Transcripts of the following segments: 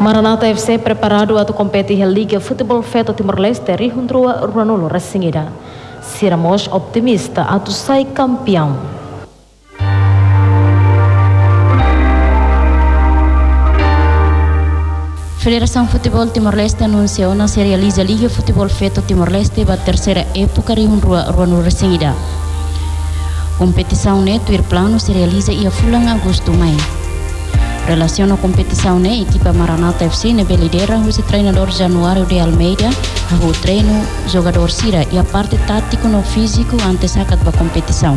Maranata FC preparado a competir a Liga Futebol Feto Timor-Leste Rihundrua Ruanolo Racingida. Siramos optimista a sai campeão. Federação Futebol Timor-Leste anunciou na se realiza Liga Futebol Feto Timor-Leste para a terceira época Rihundrua Ruanolo Racingida. Competição neto ir plano se realiza em Fulang Agosto Mai. Relação à competição né, equipa Maranata FC ne lidera o treinador Januário de Almeida, o treino jogador Sira e a parte tático no físico antes da competição.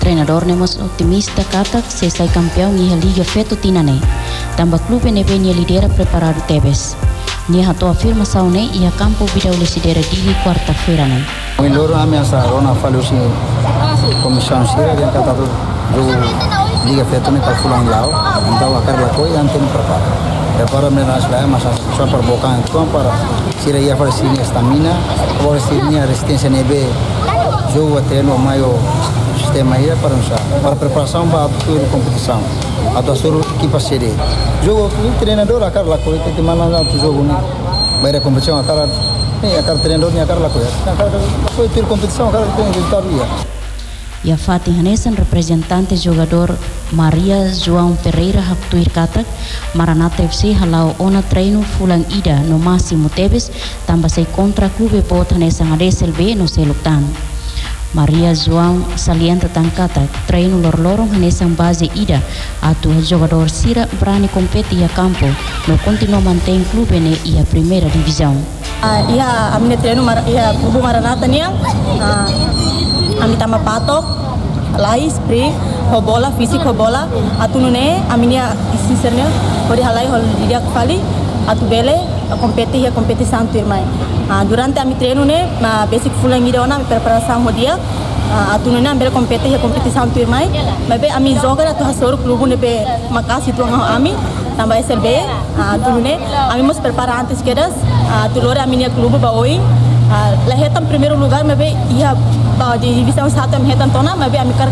Treinador nemos otimista kata se sai campeão e a liga feto tinane. Tamba clube ne venia lidera preparado tebes. Nia hato afirmação ne e a campo decidere digi quarta-feira ne. O loro ameaça rona falou assim comissão yang kata tu do liga feto ne tal fulang lao então a carla coi ante ne prepara prepara me nas lá mas só ia fazer stamina agora sini resistência nebe jogo treino maio sistema aí para usar para preparação para a competição. A tua suruh equipa sede jogo o treinador a cara lá coi te mana tu jogo ne vai a competição a cara a cara treinador ne a cara lá coi ter competição a cara tem resultado ia E a Fatih Hanesan, representante jogador Maria João Pereira Haktuir Katak, Maranata FC halau ona treino fulang ida no máximo tebes, tambah sei kontra klube pot Hanesan Adesel B no seluktan. Maria João salienta tangkata treino lor lorong Hanesan base ida. Atu jogador Sira berani competi a campo no continua mantém clube ne ia primeira divisão. Uh, ia amne treino mar, ia klubu Maranata nia uh, ami tama patok lai spray ho bola fisik ho bola. Nune aminia isisernya hori halai hol dia kali atu bele kompeti ya kompeti santu irmai uh, durante ami treino ne basic full ngi ona preparação ho dia. Uh, atu nune ambele kompeti ya kompeti santu irmai mabe ami joga atu hasor klubu ne be makasi tu ami tambah SLB uh, atu nune ami mos prepara antes quedas uh, tu lore aminia klubu ba oi uh, lahetam primeiro lugar mabe ia di divisão satu am hetan tona mabe ami kar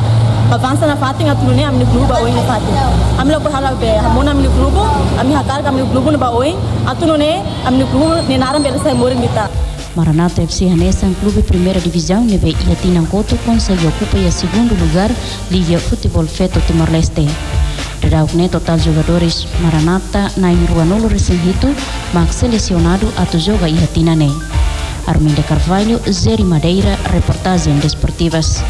Avança na fatin at lunia amni grupo ba na fatin. Amla ko hala be hamon amni grupo, amni hakar ka amni grupo ba oin, atunone amni grupo ne naram bela sai morin bita. Maranata FC Renessa um clube primeira divisão nível Iatinangoto, consegue ocupa o segundo lugar Liga Futebol Feto Timor-Leste. Redaukne total jogadores Maranata na ruanulu resenhito, mas selecionado a tu joga Iatinane. Arminda Carvalho, Zeri Madeira, reportagem desportivas.